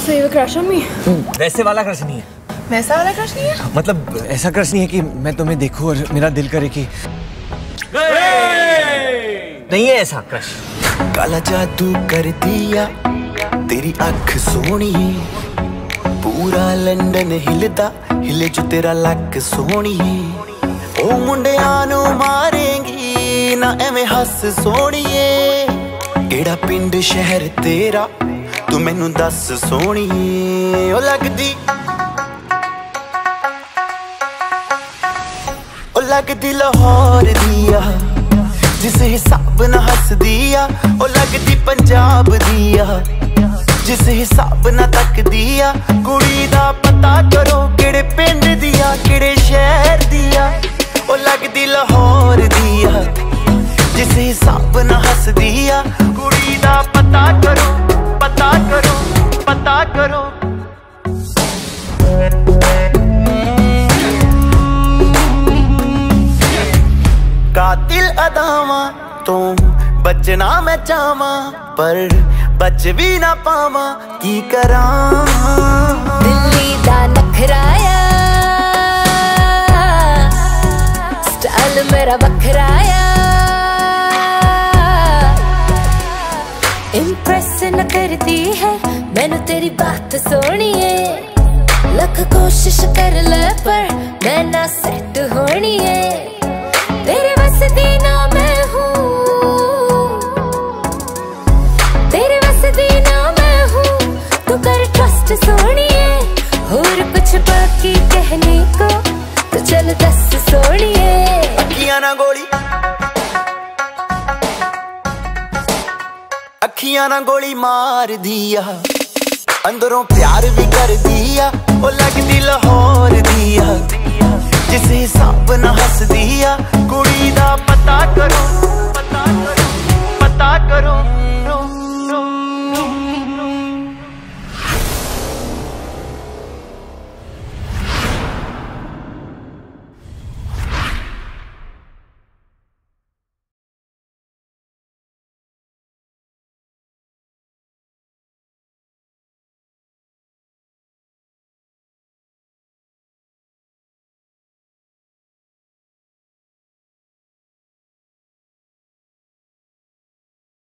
So you have a crush on me? वैसे वाला crush नहीं है वैसा वाला crush नहीं है? मतलब ऐसा क्रश नहीं है कि मैं तुम्हें देखूं और मेरा दिल करे कि नहीं है ऐसा क्रश काला जादू कर दिया तेरी अख सोनी पूरा ਲੰਡਨ ਹਿਲਦਾ ਹਿਲੇ ਜੋ ਤੇਰਾ ਲੱਕ ਸੋਹਣੀ ਉਹ ਮੁੰਡਿਆਂ ਨੂੰ ਮਾਰੇਂਗੀ ਨਾ ਐਵੇਂ ਹੱਸ ਸੋਹਣੀਏ ਕਿਹੜਾ ਪਿੰਡ ਸ਼ਹਿਰ ਤੇਰਾ ਤੂੰ ਮੈਨੂੰ ਦੱਸ ਸੋਹਣੀਏ ਉਹ ਲੱਗਦੀ। ਉਹ ਲੱਗਦੀ ਲਾਹੌਰ ਦੀ ਆ, ਜਿਸ ਹਿਸਾਬ ਨਾਲ ਹੱਸਦੀ ਆ, ਉਹ ਲੱਗਦੀ ਪੰਜਾਬ ਦੀ ਆ, ਜਿਸ ਹਿਸਾਬ ਨਾਲ ਤੱਕਦੀ ਆ, ਕੁੜੀ ਦਾ ਪਤਾ ਕਰੋ ਕਿਹੜੇ ਪਿੰਡ ਦੀ ਆ, ਕਿਹੜੇ ਸ਼ਹਿਰ ਦੀ ਆ। ਉਹ ਲੱਗਦੀ ਲਾਹੌਰ ਦੀ ਆ, ਜਿਸ ਹਿਸਾਬ ਨਾਲ ਹੱਸਦੀ ਆ, ਕੁੜੀ ਦਾ ਪਤਾ ਕਰੋ ਪਤਾ ਕਰੋ पता करो। कातिल अदावा तू बचना मैं चावा पर बच भी ना पावा, की करा? दिल्ली का नखराया, स्टाइल मेरा वखराया इंप्रेस न कर मैनु तेरी बात सोनिए। लख कोशिश कर ले पर मैं ना सेट होनी है तेरे बस दी ना मैं हूँ। तेरे बस दी ना मैं हूँ। तू कर ट्रस्ट और कुछ बाकी कहने को तो चल दस ना गोली। ना गोली मार दिया। अंदरों प्यार भी कर दिया लगती लाहौर दिया। जिसे सपना